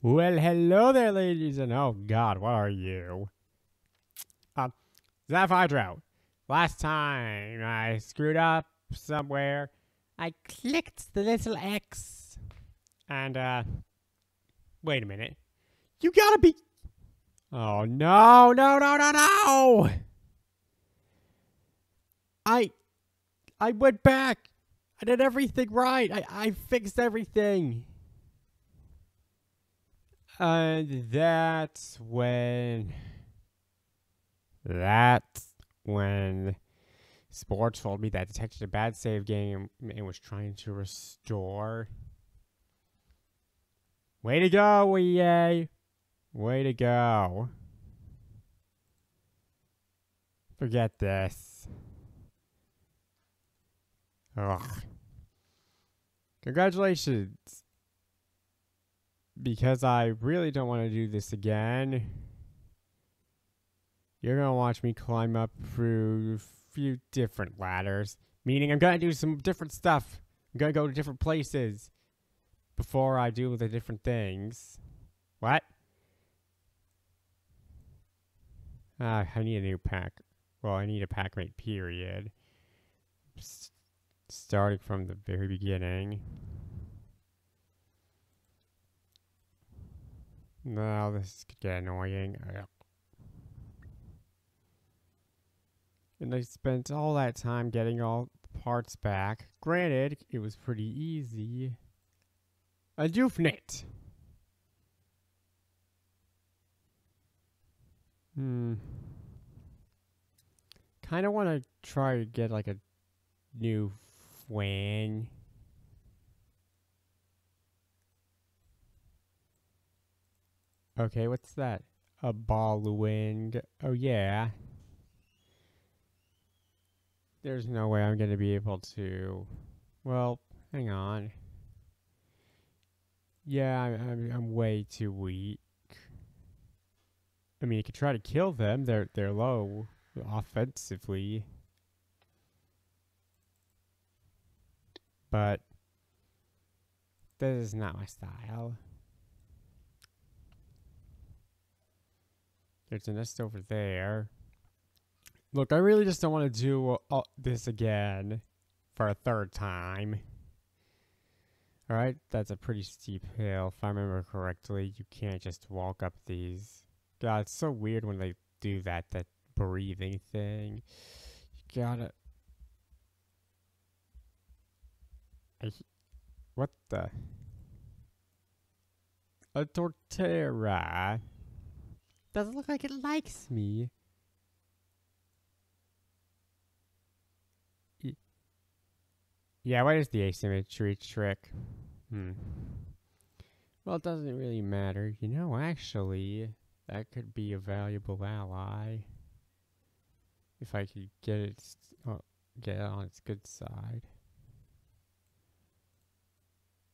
Well, hello there, ladies, and oh god, what are you? Um, Zaph Hydro. Last time I screwed up somewhere, I clicked the little X. And, uh, wait a minute. You gotta be. Oh, no, no, no, no, no! I. I went back. I did everything right. I, I fixed everything. And that's when. That's when Spore told me that detected a bad save game and was trying to restore. Way to go, EA! Way to go. Forget this. Ugh. Congratulations. Because I really don't want to do this again. You're going to watch me climb up through a few different ladders. Meaning I'm going to do some different stuff. I'm going to go to different places. Before I do the different things. What? Ah, I need a new pack. Well, I need a pack rate, period. S starting from the very beginning. Now this could get annoying. And I spent all that time getting all the parts back. Granted, it was pretty easy. A Doofnet! Hmm. Kind of want to try to get like a new Fwang. Okay, what's that? A Balloing. Oh, yeah. There's no way I'm going to be able to... Well, hang on. Yeah, I'm, I'm, I'm way too weak. I mean, you could try to kill them. They're they're low offensively. But this is not my style. There's a nest over there. Look, I really just don't want to do this again for a third time. Alright, that's a pretty steep hill. If I remember correctly, you can't just walk up these. God, it's so weird when they do that, that breathing thing. You gotta... I, what the? A Torterra? Doesn't look like it likes me. Yeah, what is the asymmetry trick? Hmm. Well, it doesn't really matter. You know, actually, that could be a valuable ally. If I could get it, get it on its good side.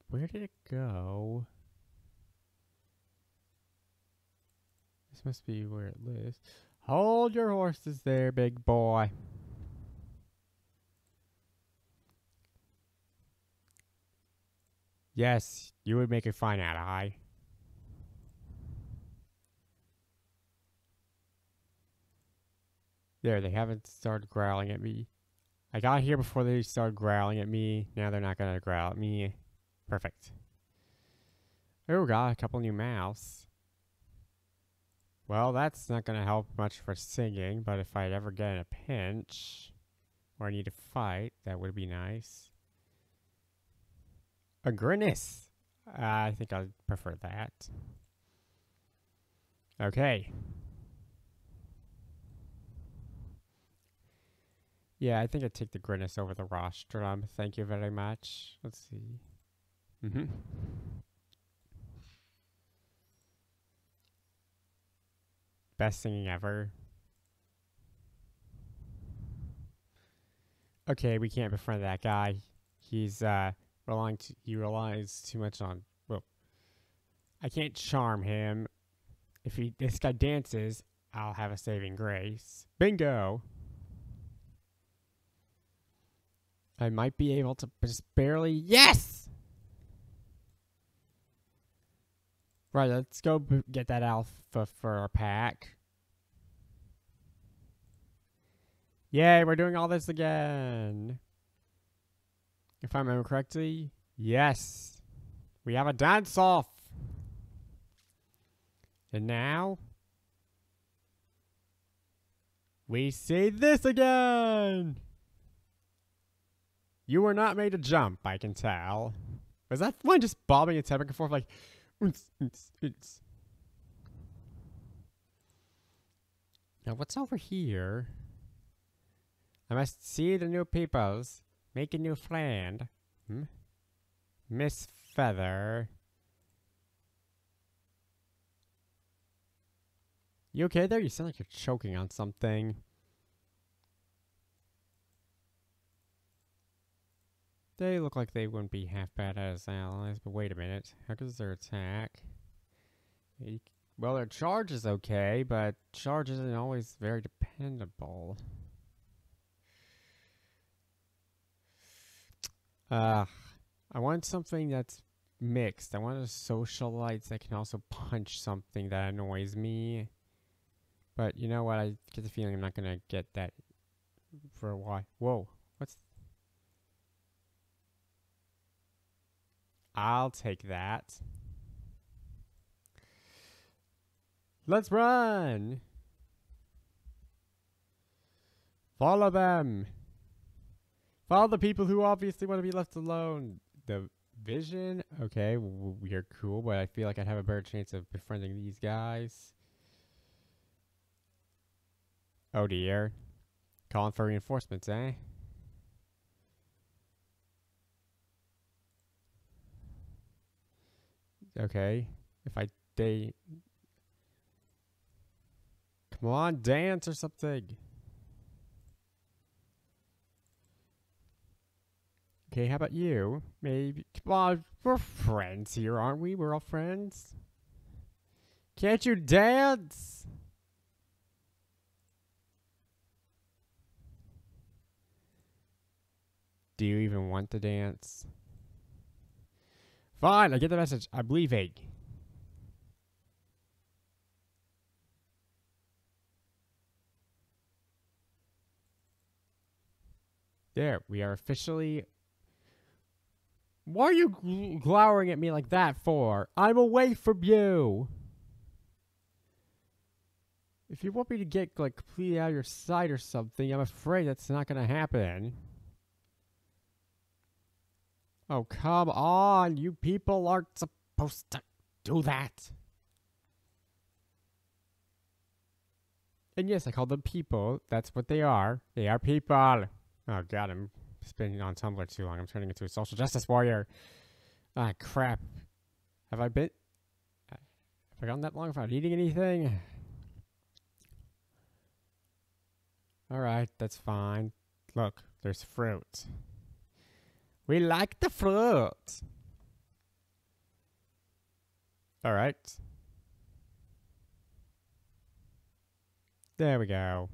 Where did it go? Must be where it lives. Hold your horses there, big boy. Yes, you would make a fine ally. There, they haven't started growling at me. I got here before they started growling at me. Now they're not going to growl at me. Perfect. Oh, got a couple new mouths. Well, that's not going to help much for singing, but if I'd ever get in a pinch, or I need to fight, that would be nice. A Grinnis. I think I'd prefer that. Okay. Yeah, I think I'd take the Grinnis over the Rostrum. Thank you very much. Let's see. Mm-hmm. Best singing ever. Okay, we can't befriend that guy. He's, uh, relying to, he relies too much on, well, I can't charm him. If he, this guy dances, I'll have a saving grace. Bingo! I might be able to just barely, yes! Right, let's go get that alpha for our pack. Yay, we're doing all this again. If I remember correctly, yes. We have a dance off. And now we see this again. You were not made to jump, I can tell. Was that one just bobbing its head back and forth like, Now what's over here? I must see the new peoples, make a new friend. Hmm? Miss Feather. You okay there? You sound like you're choking on something. They look like they wouldn't be half bad as allies, but wait a minute. How does their attack? Well, their charge is okay, but charge isn't always very dependable. Uh, I want something that's mixed. I want a socialite that can also punch something that annoys me. But you know what? I get the feeling I'm not gonna get that for a while. Whoa, what's? I'll take that. Let's run! Follow them! Follow the people who obviously want to be left alone. The vision? Okay, we are cool, but I feel like I'd have a better chance of befriending these guys. Oh dear. Calling for reinforcements, eh? Okay. If I they Come on, dance or something. Okay, how about you? Maybe on, we're friends here, aren't we? We're all friends. Can't you dance? Do you even want to dance? Fine, I get the message. I believe eight. There, we are officially. Why are you gl- glowering at me like that for? I'm away from you. If you want me to get like completely out of your sight or something, I'm afraid that's not gonna happen. Oh, come on. You people aren't supposed to do that. And yes, I call them people. That's what they are. They are people. Oh, God, I'm spinning on Tumblr too long. I'm turning into a social justice warrior. Ah, crap. Have I been. Have I gone that long without eating anything? Alright, that's fine. Look, there's fruit. We like the fruit. All right. There we go.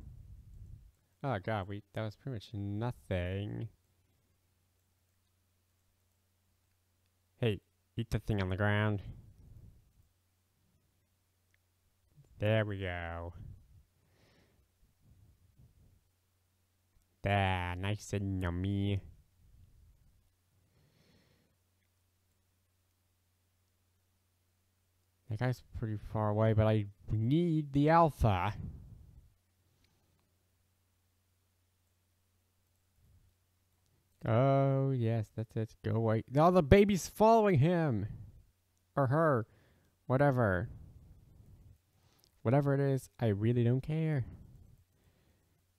Oh god, we that was pretty much nothing. Hey, eat the thing on the ground. There we go. There, nice and yummy. That guy's pretty far away, but I need the alpha. Oh, yes, that's it. Go away. Now the baby's following him. Or her. Whatever. Whatever it is, I really don't care.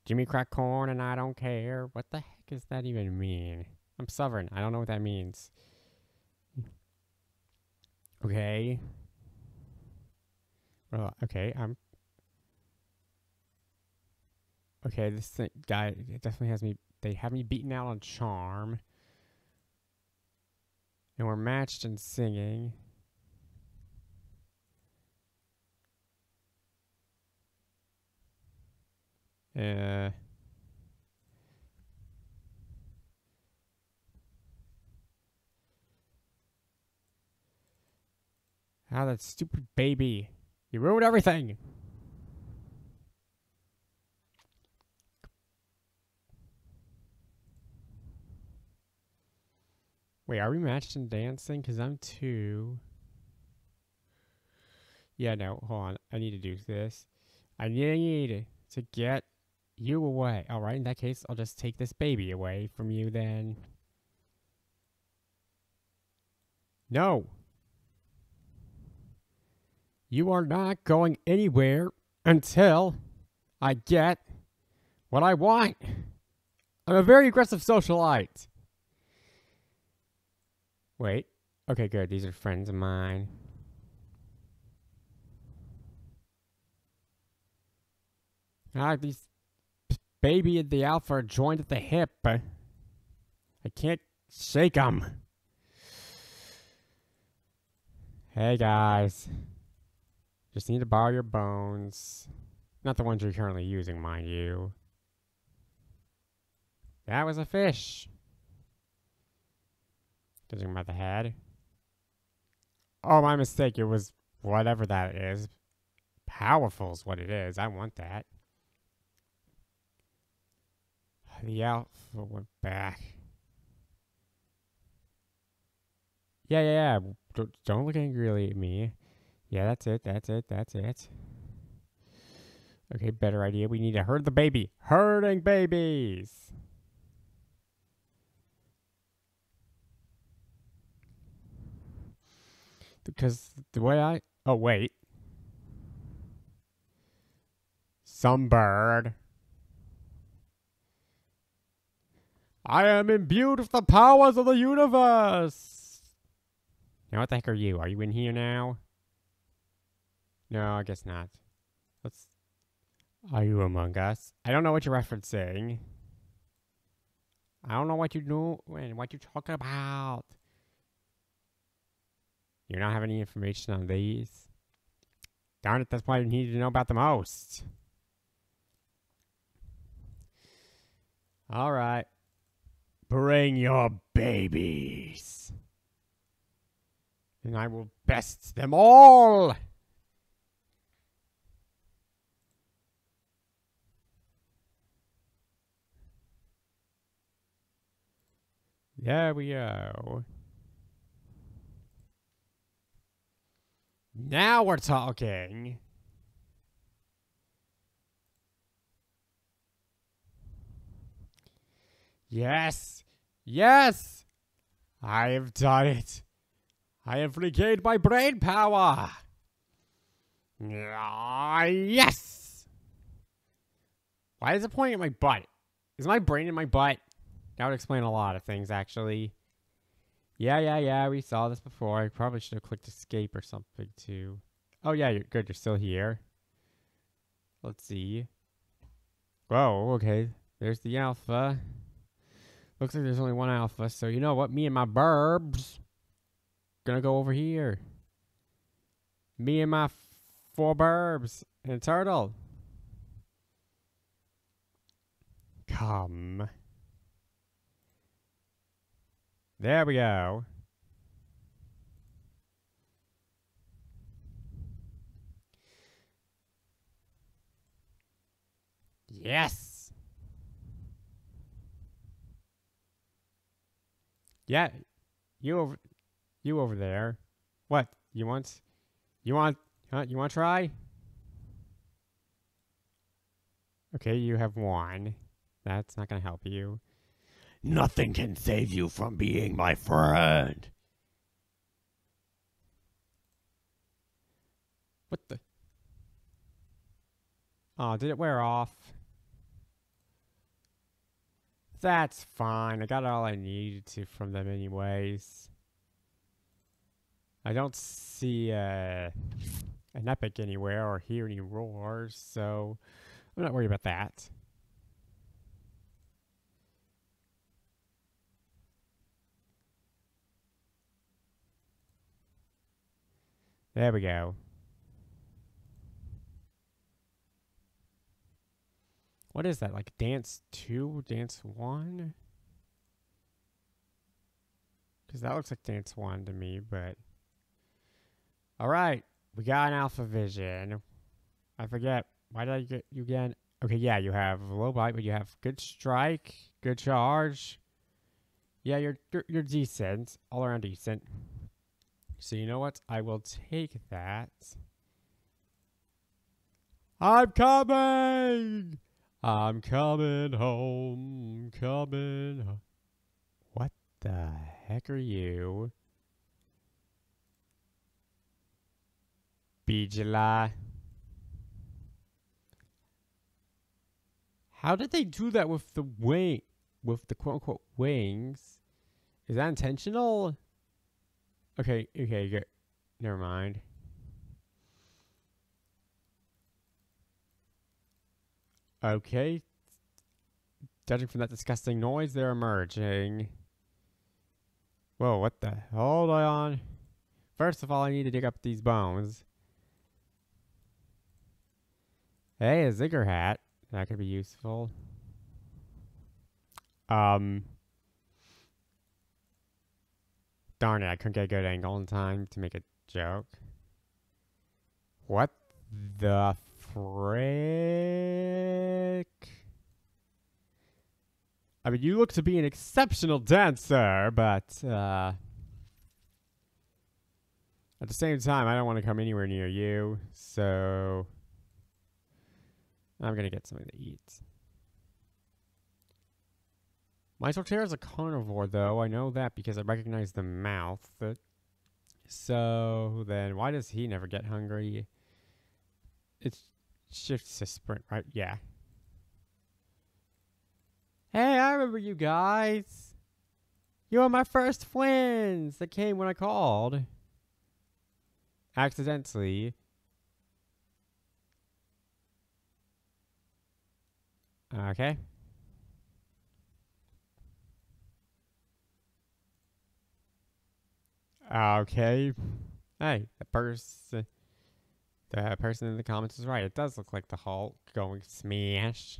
Jimmy crack corn and I don't care. What the heck does that even mean? I'm sovereign. I don't know what that means. Okay. Well, okay, I'm. Okay, this thing, guy it definitely has me. They have me beaten out on charm. And we're matched in singing. Uh. Ah, that stupid baby. You ruined everything. Wait, are we matched in dancing? Because I'm two. Yeah, no, hold on. I need to do this. I need to get you away. Alright, in that case, I'll just take this baby away from you then. No. You are not going anywhere until I get what I want. I'm a very aggressive socialite. Wait. Okay, good. These are friends of mine. Ah, these baby and the alpha are joined at the hip. I can't shake them. Hey guys. Just need to borrow your bones. Not the ones you're currently using, mind you. That was a fish. Judging by the head. Oh, my mistake. It was whatever that is. Powerful is what it is. I want that. The alpha went back. Yeah, yeah, yeah. Don't look angrily at me. Yeah, that's it. That's it. That's it. Okay, better idea. We need to herd the baby. Herding babies. Because the way I... Oh, wait. Some bird. I am imbued with the powers of the universe. Now, what the heck are you? Are you in here now? No, I guess not. Let's. Are you among us? I don't know what you're referencing. I don't know what you do and what you're talking about. You don't have any information on these? Darn it, that's why you need to know about the most. All right. Bring your babies. And I will best them all. There we go. Now we're talking. Yes. Yes. I have done it. I have regained my brain power. Ah, yes. Why is it pointing at my butt? Is my brain in my butt? That would explain a lot of things, actually. Yeah, yeah, yeah, we saw this before. I probably should have clicked escape or something, too. Oh, yeah, you're good. You're still here. Let's see. Whoa, okay. There's the alpha. Looks like there's only one alpha, so you know what? Me and my burbs gonna go over here. Me and my four burbs and turtle. Come. There we go. Yes. Yeah. You over you over there. What? You want you want huh? You want to try? Okay, you have one. That's not to help you. Nothing can save you from being my friend. What the? Oh, did it wear off? That's fine. I got all I needed to from them anyways. I don't see uh, an epic anywhere or hear any roars, so I'm not worried about that. There we go. What is that? Like dance 2, dance 1? Because that looks like dance 1 to me, but... All right, we got an Alpha Vision. I forget. Why did I get you again? Okay, yeah, you have low bite, but you have good strike, good charge. Yeah, you're you're, you're decent, all around decent. So you know what? I will take that. I'm coming. I'm coming home. Coming. Ho- what the heck are you? Bijala. How did they do that with the wing, with the quote unquote wings? Is that intentional? Okay, okay, good. Never mind. Okay. Judging from that disgusting noise, they're emerging. Whoa, what the? Hold on. First of all, I need to dig up these bones. Hey, a Zigger hat. That could be useful. Um. Darn it, I couldn't get a good angle in time to make a joke. What the frick? I mean, you look to be an exceptional dancer, but, uh... At the same time, I don't want to come anywhere near you, so... I'm gonna get something to eat. Torterra is a carnivore, though. I know that because I recognize the mouth. So then, why does he never get hungry? It shifts to sprint, right? Yeah. Hey, I remember you guys. You were my first friends that came when I called. Accidentally. Okay. Okay. Hey, the person, the person in the comments is right. It does look like the Hulk going smash.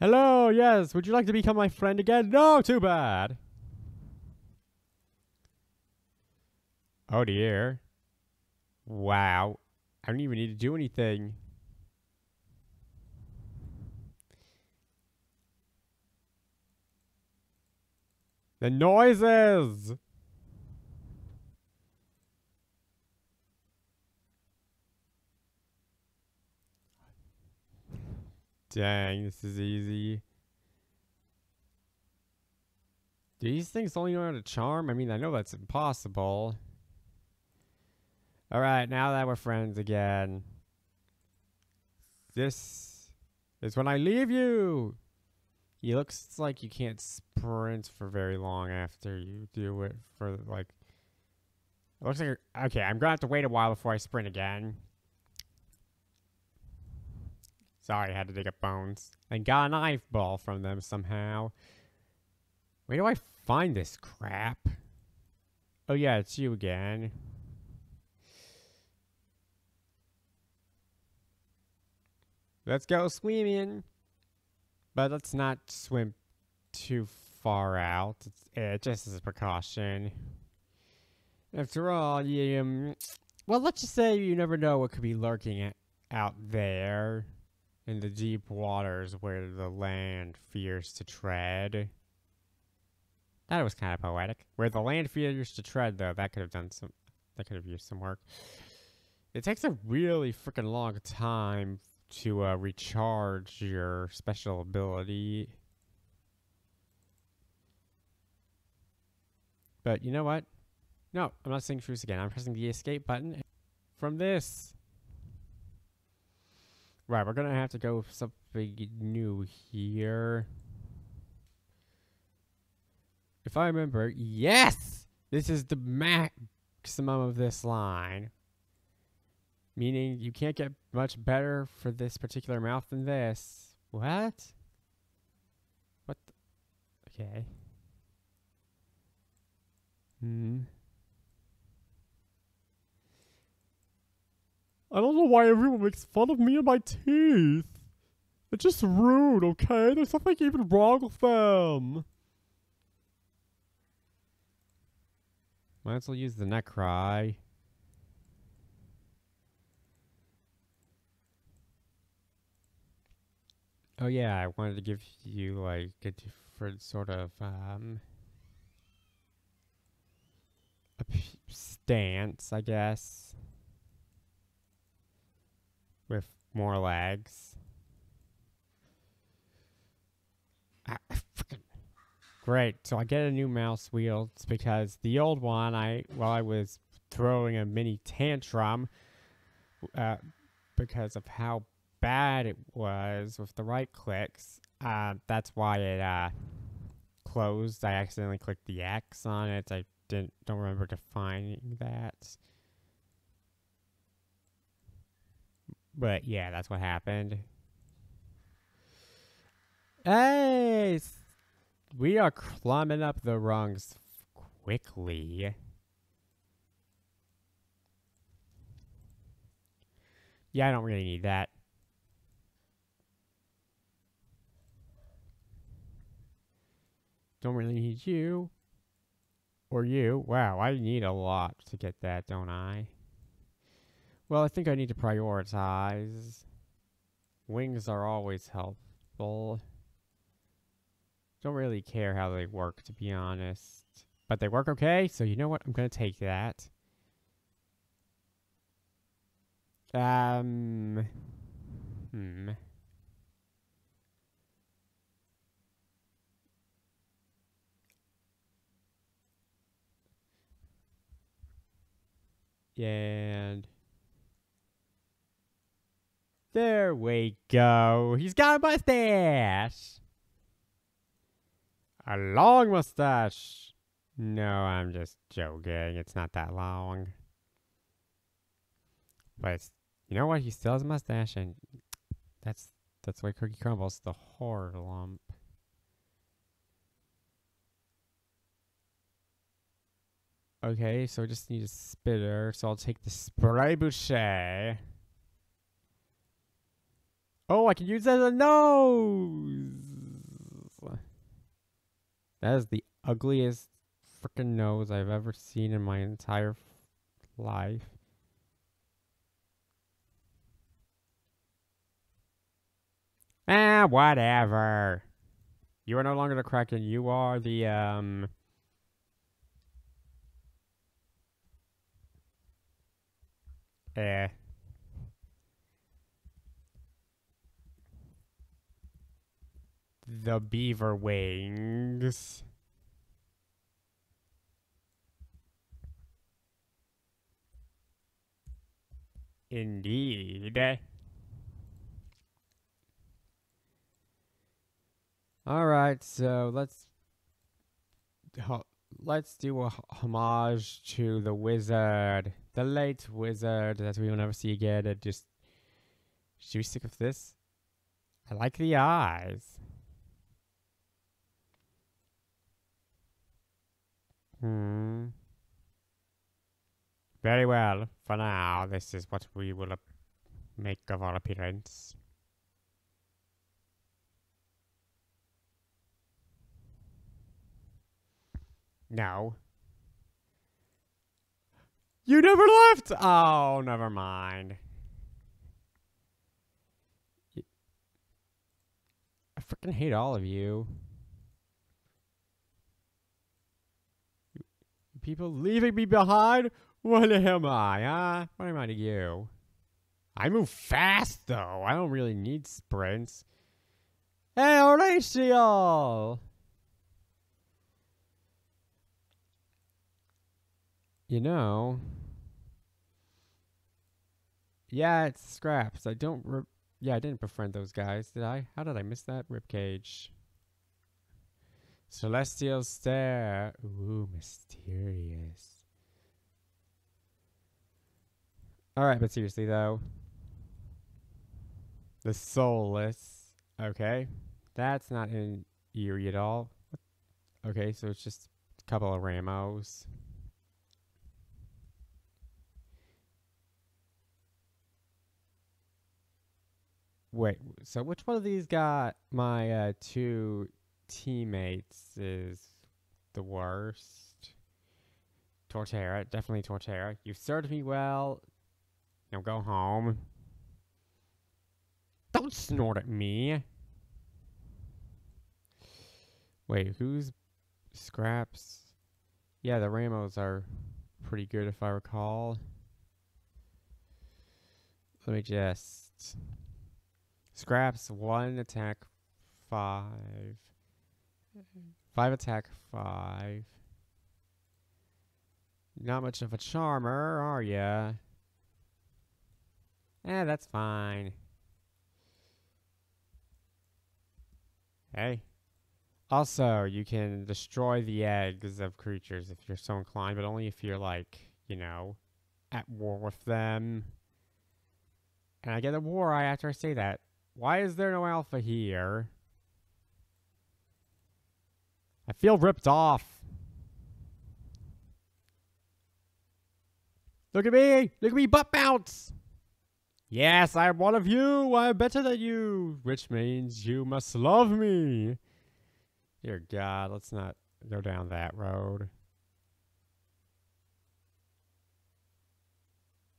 Hello, yes. Would you like to become my friend again? No, too bad. Oh dear. Wow. I don't even need to do anything. The noises! Dang, this is easy. Do these things only know how to charm? I mean, I know that's impossible. Alright, now that we're friends again. This is when I leave you! He looks like you can't sprint for very long after you do it for, like... It looks like. Okay, I'm gonna have to wait a while before I sprint again. Sorry, I had to dig up bones. And got an eyeball from them somehow. Where do I find this crap? Oh yeah, it's you again. Let's go swimming. But let's not swim too far out. It's, uh, just as a precaution. After all, you, um, well, let's just say you never know what could be lurking out there in the deep waters where the land fears to tread. That was kind of poetic. Where the land fears to tread, though, that could have done some. That could have used some work. It takes a really freaking long time to uh, recharge your special ability. But you know what? No, I'm not saying truce again. I'm pressing the escape button from this. Right, we're gonna have to go with something new here. If I remember, yes! This is the maximum of this line. Meaning you can't get much better for this particular mouth than this. What? What? The? Okay. Hmm. I don't know why everyone makes fun of me and my teeth. It's just rude, okay? There's nothing even wrong with them. Might as well use the Necry. Oh yeah, I wanted to give you like a different sort of um stance, I guess, with more legs. Great. So I get a new mouse wheel. It's because the old one, I while I was throwing a mini tantrum, uh, because of how bad it was with the right clicks. Uh, that's why it uh closed. I accidentally clicked the X on it. I didn't don't remember defining that. But yeah, that's what happened. Hey, we are climbing up the rungs quickly. Yeah, I don't really need that. Don't really need you. Or you. Wow, I need a lot to get that, don't I? Well, I think I need to prioritize. Wings are always helpful. Don't really care how they work, to be honest. But they work okay, so you know what? I'm going to take that. Um. Hmm. And there we go. He's got a mustache. A long mustache. No, I'm just joking. It's not that long. But you know what? He still has a mustache, and that's that's why Cookie Crumbles the horror lump. Okay, so I just need a spitter. So I'll take the spray boucher. Oh, I can use that as a nose. That is the ugliest freaking nose I've ever seen in my entire life. Ah, whatever. You are no longer the Kraken. You are the, um... Eh. The beaver wings. Indeed. All right, so let's ho- let's do a homage to the wizard, the late wizard that we will never see again. And just should we stick with this? I like the eyes. Hmm. Very well. For now, this is what we will make of our appearance. No. You never left! Oh, never mind. I freaking hate all of you. People leaving me behind? What am I, huh? What am I to you? I move fast, though. I don't really need sprints. Hey, Horatio! You know. Yeah, it's scraps. I don't. Yeah, I didn't befriend those guys, did I? How did I miss that ribcage? Celestial stare. Ooh, mysterious. All right, but seriously though, the soulless. Okay, that's not in eerie at all. Okay, so it's just a couple of Ramos. Wait, so which one of these got my uh, two teammates is the worst? Torterra, definitely Torterra. You've served me well. Now go home. Don't snort at me. Wait, who's Scraps? Yeah, the Ramos are pretty good if I recall. Let me just. Scraps, one attack, five. Five attack, five. Not much of a charmer, are ya? Eh, that's fine. Hey. Also, you can destroy the eggs of creatures if you're so inclined, but only if you're, like, you know, at war with them. And I get a war eye after I say that. Why is there no alpha here? I feel ripped off. Look at me! Look at me butt bounce! Yes, I'm one of you! I'm better than you! Which means you must love me! Dear God, let's not go down that road.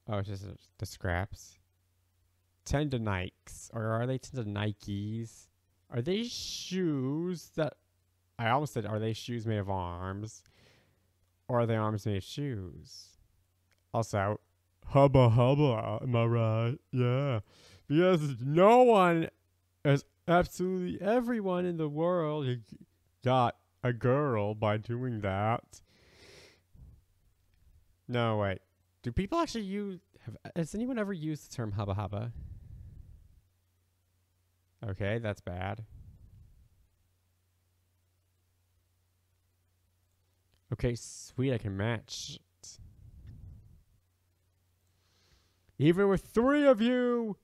Oh, it's just the scraps. Tendonites. Or are they Tendonites? Are they shoes that... I almost said, are they shoes made of arms? Or are they arms made of shoes? Also, hubba hubba, am I right? Yeah. Because no one, as absolutely everyone in the world got a girl by doing that. No, wait. Do people actually use, have, has anyone ever used the term hubba hubba? Okay, that's bad. Okay, sweet, I can match. Even with three of you,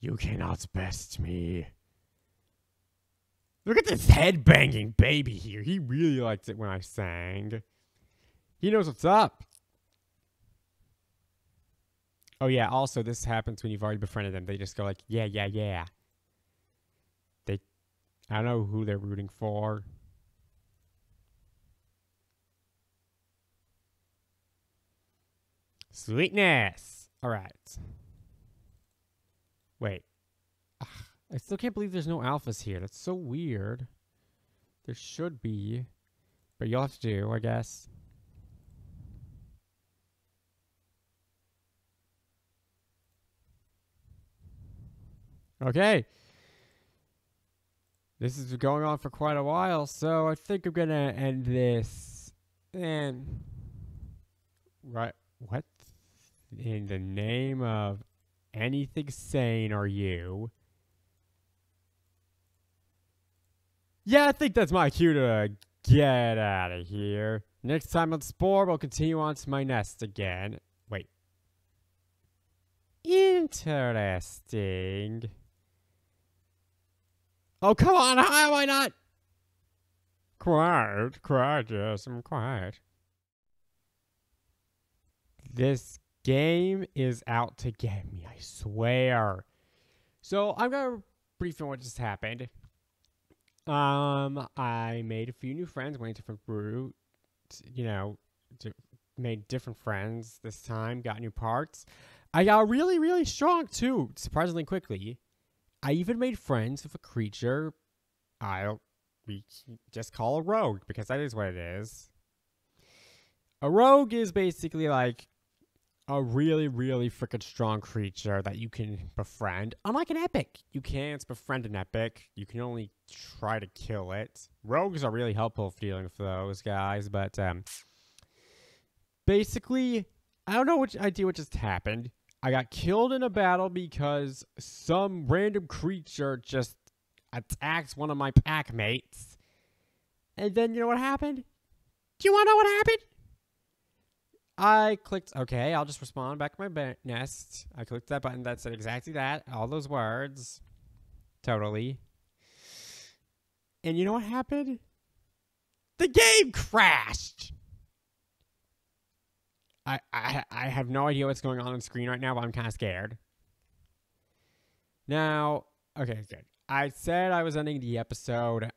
you cannot best me. Look at this head banging baby here. He really liked it when I sang. He knows what's up. Oh yeah, also this happens when you've already befriended them. They just go like, yeah, yeah, yeah. I know who they're rooting for. Sweetness. All right. Wait. Ugh, I still can't believe there's no alphas here. That's so weird. There should be. But you'll have to do, I guess. Okay. This is going on for quite a while, so I think I'm to end this. And. Right. What? in the name of anything sane are you? Yeah, I think that's my cue to get out of here. Next time on Spore, we'll continue on to my nest again. Wait. Interesting. Oh, come on, how why not? Quiet, quiet, yes, I'm quiet. This game is out to get me, I swear. So I'm gonna brief on what just happened. Um, I made a few new friends, went a different route, you know, made different friends this time, got new parts. I got really, really strong too, surprisingly quickly. I even made friends with a creature I'll we just call a rogue because that is what it is. A rogue is basically like a really, really freaking strong creature that you can befriend. Unlike an epic, you can't befriend an epic. You can only try to kill it. Rogues are really helpful for dealing with those guys, but um, basically, I don't know what idea what just happened. I got killed in a battle because some random creature just attacked one of my pack mates. And then you know what happened? Do you want to know what happened? I clicked, okay, I'll just respond back to my nest. I clicked that button that said exactly that, all those words. Totally. And you know what happened? The game crashed! I, I, have no idea what's going on on screen right now, but I'm kind of scared. Now, okay, good. I said I was ending the episode,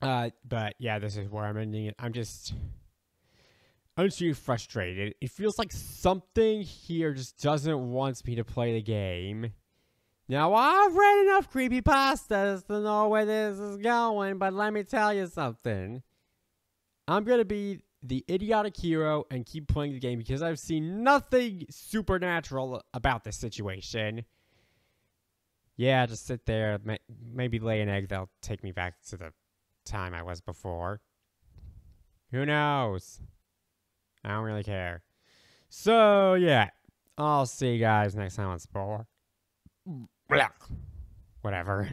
uh, but yeah, this is where I'm ending it. I'm just I'm just really frustrated. It feels like something here just doesn't want me to play the game. Now, I've read enough creepy pastas to know where this is going, but let me tell you something. I'm going to be the idiotic hero and keep playing the game because I've seen nothing supernatural about this situation. Yeah, just sit there, maybe lay an egg that'll take me back to the time I was before. Who knows? I don't really care. So, yeah. I'll see you guys next time on Spore. Whatever.